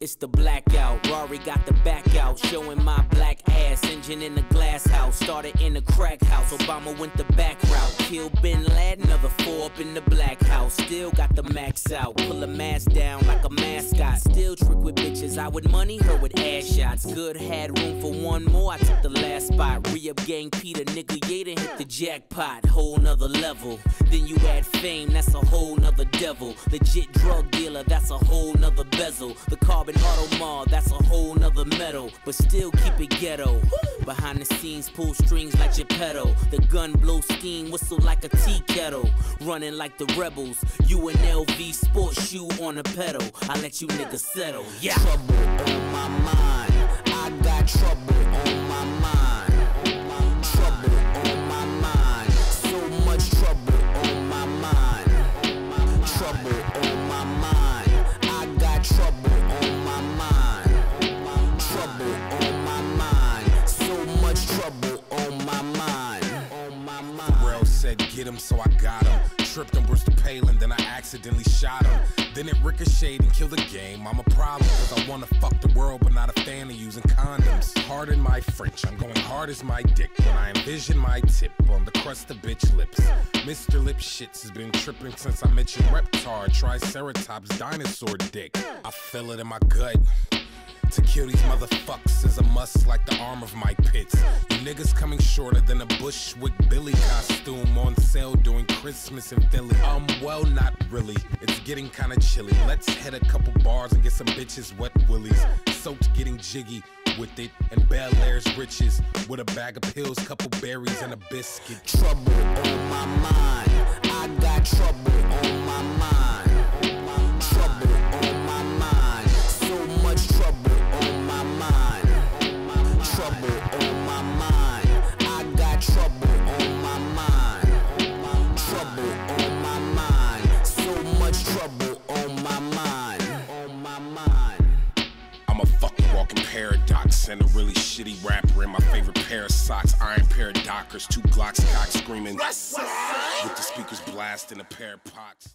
It's the blackout. Rory got the back out, showing my black ass. Engine in the glass house, started in the crack house. Obama went the back route. Kill Bin Laden, another four up in the black house. Still got the max out. Pull a mask down like a mascot. Still trick with. Money, her with ass shots. Good had room for one more. I took the last spot. Re up gang Peter, nigga, Yaden hit the jackpot. Whole nother level. Then you add fame, that's a whole nother devil. Legit drug dealer, that's a whole nother bezel. The carbon Audemars, that's a whole nother metal. But still keep it ghetto. Behind the scenes, pull strings like Geppetto. The gun blow steam, whistle like a tea kettle. Running like the rebels. You an LV sports shoe on a pedal. I let you niggas settle. Yeah. Trouble get him, so I got him. Tripped on Bristol Palin, then I accidentally shot him. Then it ricocheted and killed the game. I'm a problem, cause I wanna fuck the world, but not a fan of using condoms. Pardon my French, I'm going hard as my dick when I envision my tip on the crust of bitch lips. Mr. Lip Shits has been tripping since I mentioned Reptar, Triceratops, dinosaur dick. I feel it in my gut. To kill these motherfuckers is a must like the arm of my pits. You niggas coming shorter than a Bushwick Billy costume on sale during Christmas in Philly. Um, well, not really. It's getting kinda chilly. Let's hit a couple bars and get some bitches wet willies. Soaked getting jiggy with it and Bel Air's riches with a bag of pills, couple berries, and a biscuit. Trouble on my mind. I and a really shitty rapper in my favorite pair of socks. Iron pair of Dockers, two Glocks cock screaming. With the speakers blasting a pair of pots.